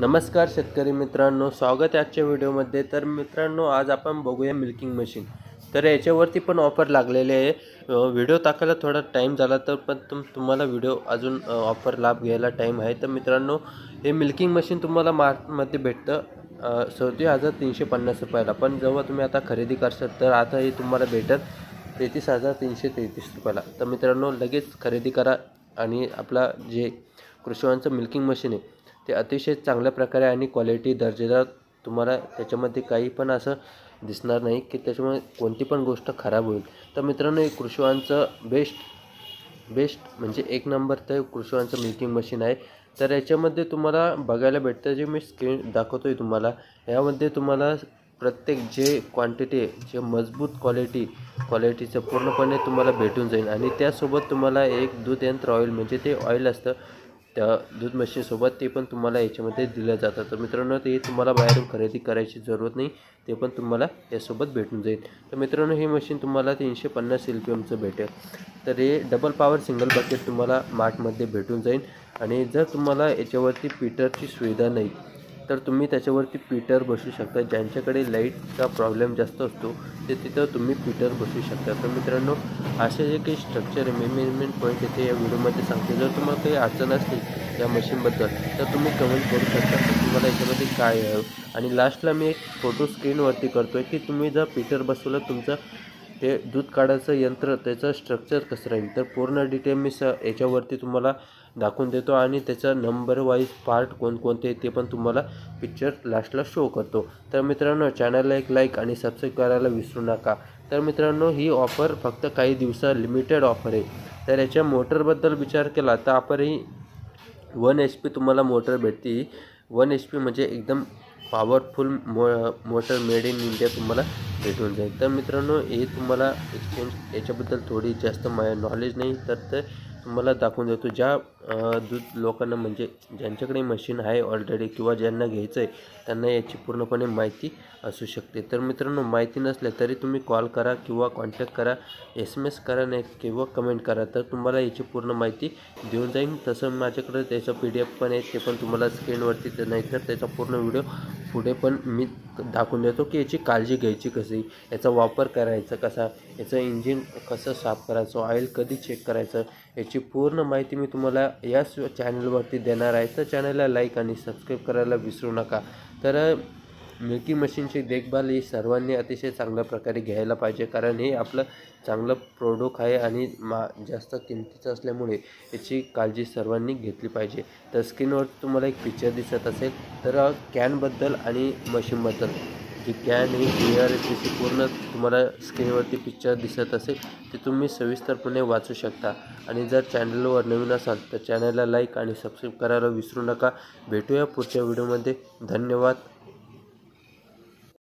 नमस्कार शेतकरी मित्रांनो स्वागत आहे आजच्या व्हिडिओमध्ये. तर मित्रांनो आज आपण बघूया मिल्किंग मशीन तर याच्यावरती पण ऑफर लागलेले आहे. व्हिडिओ टाकायला थोडा टाईम झाला तर पण तुम तुम्हाला व्हिडिओ अजून ऑफर लाभ घ्यायला टाईम आहे. तर मित्रांनो हे मिल्किंग मशीन तुम्हाला मार्टमध्ये भेटतं. अ, चौतीस हजार तीनशे पन्नास रुपयाला. पण जेव्हा तुम्ही आता खरेदी करशाल तर आता हे तुम्हाला भेटत तेहतीस हजार तीनशे तेहतीस रुपयाला. तर मित्रांनो लगेच खरेदी करा. आणि आपला जे कृषीवांचं मिल्किंग मशीन आहे ते अतिशय चांगल्या प्रकारे आणि क्वालिटी दर्जेदार तुम्हाला त्याच्यामध्ये काही पण असं दिसणार नाही की त्याच्यामुळे कोणती पण गोष्ट खराब होईल. तर मित्रांनो हे कृषवांचं बेस्ट बेस्ट म्हणजे एक नंबर तर कृषवांचं मिल्किंग मशीन आहे. तर याच्यामध्ये तुम्हाला बघायला भेटतं जे मी स्क्रीन दाखवतो आहे तुम्हाला यामध्ये तुम्हाला प्रत्येक जे क्वांटिटी जे मजबूत क्वालिटी क्वालिटीचं पूर्णपणे तुम्हाला भेटून जाईल. आणि त्यासोबत तुम्हाला एक दूध यंत्र ऑइल म्हणजे ते ऑइल असतं. त्या दूध मशीनसोबत ते पण तुम्हाला याच्यामध्ये दिलं जातं तर मित्रांनो ते तुम्हाला बाहेरून खरेदी करायची जरूरत नाही. ते पण तुम्हाला यासोबत भेटून जाईल. तर मित्रांनो हे मशीन तुम्हाला तीनशे पन्नास एल पी एमचं भेटेल. तर हे डबल पॉवर सिंगल बकेट तुम्हाला मार्टमध्ये भेटून जाईल. आणि जर तुम्हाला याच्यावरती पीटरची सुविधा नाही तर तुम्ही त्याच्यावरती पीटर बसू शकता. ज्यांच्याकडे लाईटचा प्रॉब्लेम जास्त असतो ते तिथं तुम्ही पीटर बसू शकता. तर मित्रांनो असे जे काही स्ट्रक्चर आहे मेन पॉईंट येते या व्हिडिओमध्ये सांगते जर तुम्हाला काही अडचण असली या मशीनबद्दल तर तुम्ही कमेंट करू शकता. की तुम्हाला याच्यामध्ये काय आहे? आणि लास्टला मी एक फोटो स्क्रीनवरती करतो आहे की तुम्ही जर पीटर बसवलं तुमचं ते दूध काढायचं यंत्र त्याचं स्ट्रक्चर कसं राहील? तर पूर्ण डिटेल मी स याच्यावरती तुम्हाला दाखवून देतो आणि त्याचा नंबर वाईज पार्ट कोणकोणते ते पण तुम्हाला पिक्चर लास्टला शो करतो. तर मित्रांनो चॅनलला एक लाईक आणि सबस्क्राईब करायला विसरू नका. तर मित्रांनो ही ऑफर फक्त काही दिवसा लिमिटेड ऑफर आहे. तर याच्या मोटरबद्दल विचार केला तर आपण ही वन एच पी तुम्हाला मोटर भेटते. वन एच पी म्हणजे एकदम पॉवरफुल मो मोटर मेड इन इंडिया तुम्हाला भेटून जाईल. तर मित्रांनो हे तुम्हाला एक्सचेंज याच्याबद्दल थोडी जास्त मा नॉलेज नाही तर ते तुम्हाला दाखवून देतो. ज्या दूध लोकांना म्हणजे ज्यांच्याकडे मशीन आहे ऑलरेडी किंवा ज्यांना घ्यायचं आहे त्यांना याची पूर्णपणे माहिती असू शकते. तर मित्रांनो माहिती नसल्या तरी तुम्ही कॉल करा किंवा कॉन्टॅक्ट करा एस एम एस करा नाही किंवा कमेंट करा तर तुम्हाला याची पूर्ण माहिती देऊन जाईल तसं माझ्याकडे त्याचं पी डी एफ पण आहे ते पण तुम्हाला स्क्रीनवरती नाहीतर नाही तर त्याचा पूर्ण व्हिडिओ पुढे पण मी दाखवून देतो की याची काळजी घ्यायची कशी याचा वापर करायचा कसा याचं इंजिन कसं साफ करायचं ऑइल कधी चेक करायचं याची पूर्ण माहिती मी तुम्हाला याच चॅनलवरती देणार आहे. तर चॅनलला लाईक आणि सबस्क्राईब करायला विसरू नका. तर मिल्की मशीनची देखभाल ही सर्वांनी अतिशय चांगल्या प्रकारे घ्यायला पाहिजे. कारण हे आपलं चांगलं प्रोडक्ट आहे आणि मा जास्त किमतीचं असल्यामुळे याची काळजी सर्वांनी घेतली पाहिजे. तर स्क्रीनवर तुम्हाला एक पिक्चर दिसत असेल. तर कॅनबद्दल आणि मशीनबद्दल जी कॅन ही क्लिअर त्याची पूर्ण तुम्हाला स्क्रीनवरती पिक्चर दिसत असेल ते तुम्ही सविस्तरपणे वाचू शकता. आणि जर चॅनलवर नवीन असाल तर चॅनलला लाईक आणि सबस्क्राईब करायला विसरू नका. भेटूया पुढच्या व्हिडिओमध्ये धन्यवाद.